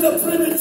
the primitive.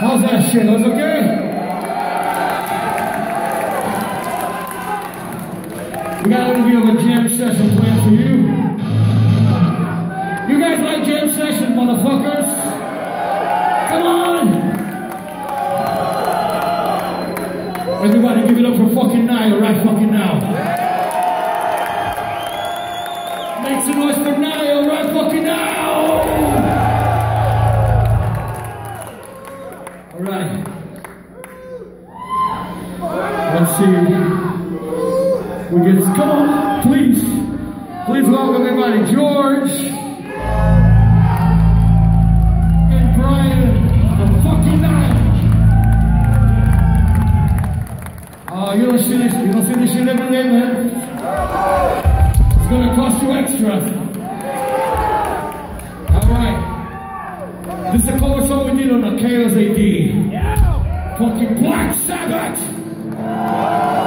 How's that shit? That's okay? We got a little bit of a jam session planned for you. You guys like jam session, motherfuckers? Come on! Everybody give it up for fucking Nile right fucking now. Make some noise for Nile right fucking now! All right. Let's see. We get come on, please, please welcome everybody, George and Brian, the fucking. Oh, you don't see this, you don't see this shit every day, man. It's gonna cost you extra. All right. This is a cover song we did on the AD. Fucking Black Sabbath!